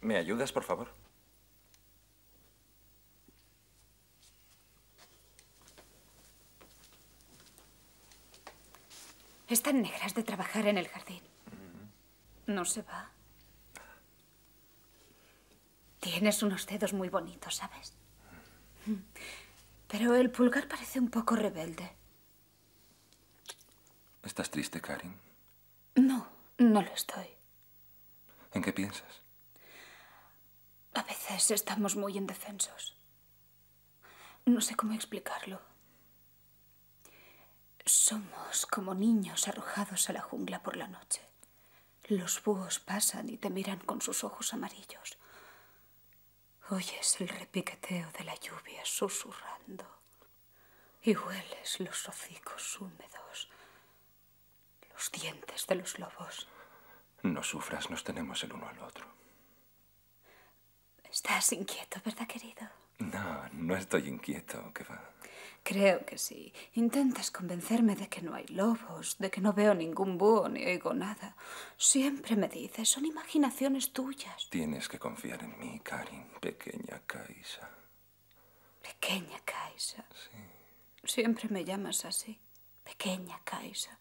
¿Me ayudas, por favor? Están negras de trabajar en el jardín. No se va. Tienes unos dedos muy bonitos, ¿sabes? Pero el pulgar parece un poco rebelde. ¿Estás triste, Karin? No, no lo estoy. ¿En qué piensas? A veces estamos muy indefensos. No sé cómo explicarlo. Somos como niños arrojados a la jungla por la noche. Los búhos pasan y te miran con sus ojos amarillos. Oyes el repiqueteo de la lluvia susurrando y hueles los hocicos húmedos, los dientes de los lobos. No sufras, nos tenemos el uno al otro. Estás inquieto, ¿verdad, querido? No, no estoy inquieto, ¿qué va? Creo que sí. Intentas convencerme de que no hay lobos, de que no veo ningún búho ni oigo nada. Siempre me dices, son imaginaciones tuyas. Tienes que confiar en mí, Karin, pequeña Kaisa. Pequeña Kaisa. Sí. Siempre me llamas así, pequeña Kaisa.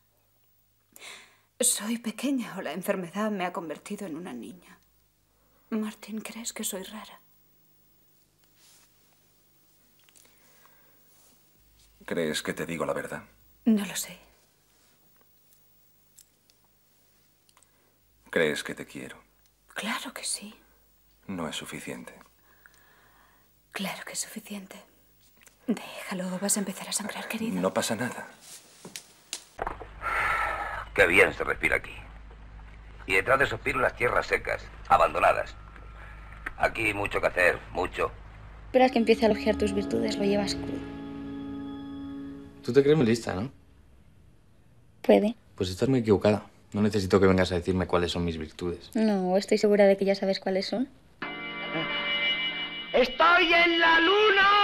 Soy pequeña o la enfermedad me ha convertido en una niña. Martín, ¿crees que soy rara? ¿Crees que te digo la verdad? No lo sé. ¿Crees que te quiero? Claro que sí. No es suficiente. Claro que es suficiente. Déjalo, vas a empezar a sangrar, querido. No pasa nada. Qué bien se respira aquí. Y detrás de esos pinos las tierras secas, abandonadas. Aquí hay mucho que hacer, mucho. Esperas que empiece a elogiar tus virtudes, lo llevas crudo. Tú te crees muy lista, ¿no? Puede. Pues estás muy equivocada. No necesito que vengas a decirme cuáles son mis virtudes. No, estoy segura de que ya sabes cuáles son. ¡Estoy en la luna!